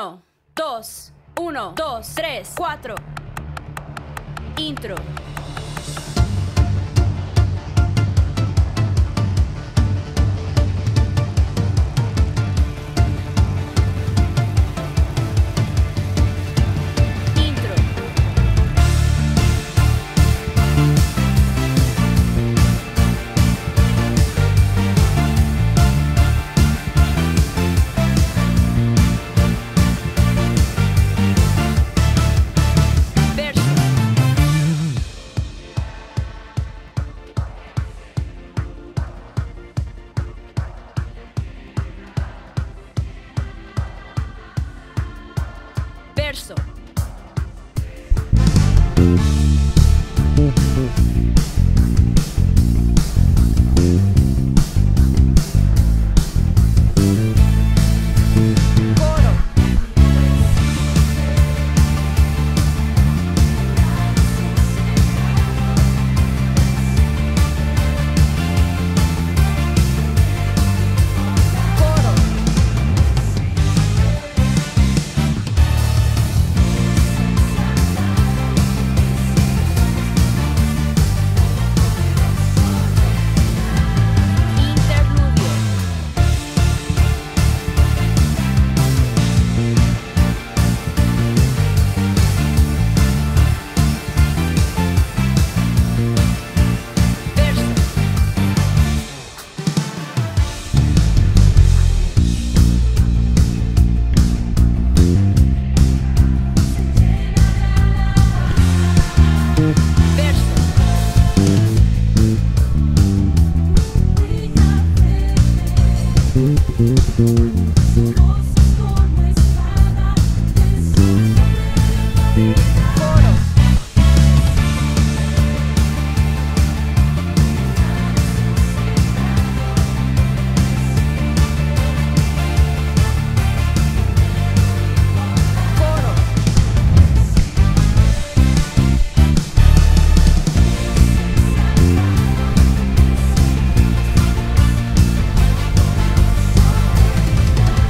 Uno, dos, uno, dos, tres, cuatro. Intro. Intro. universo.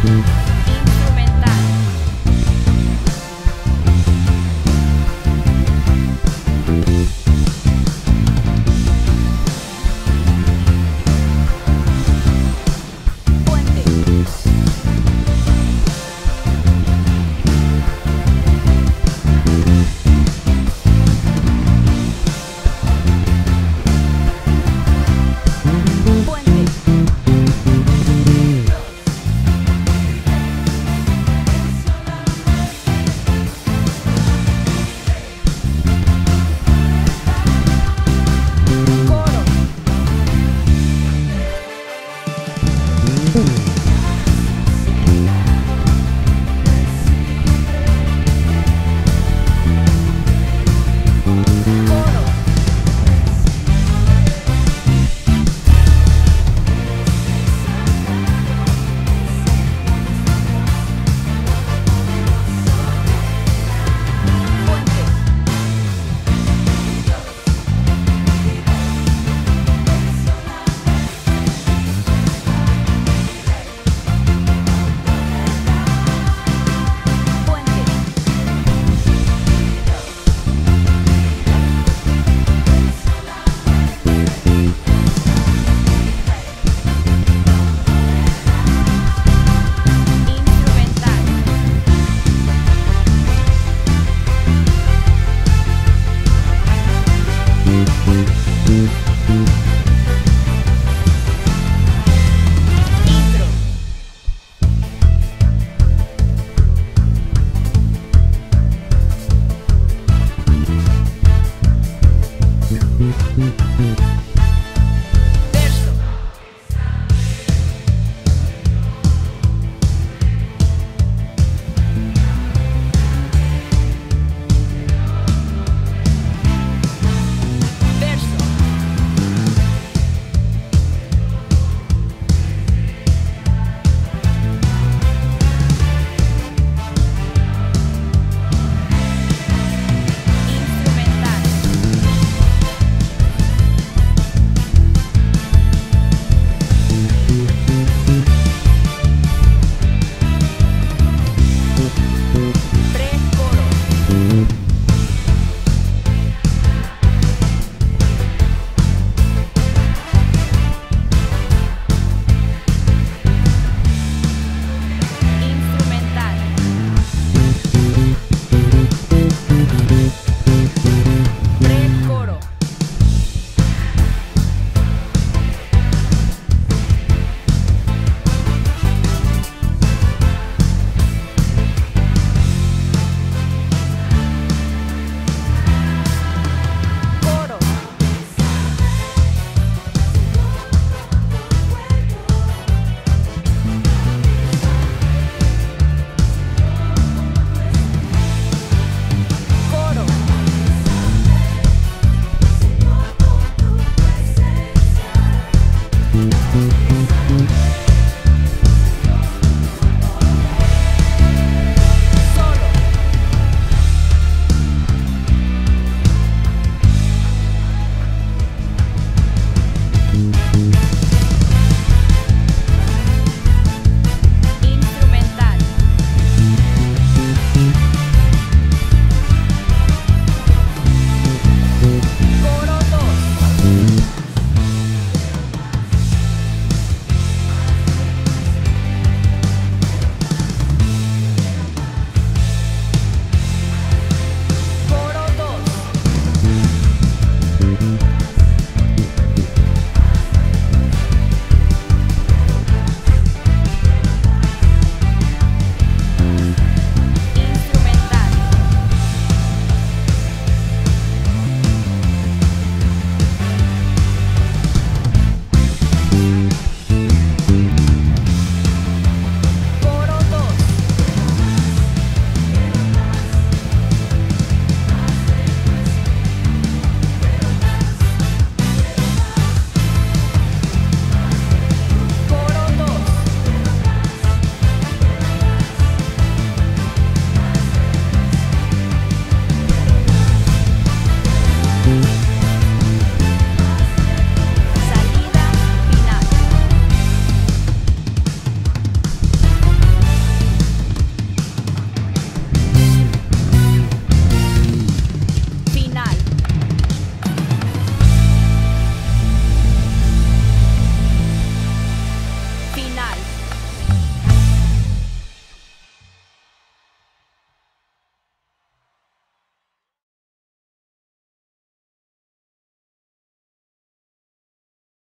Mm-hmm.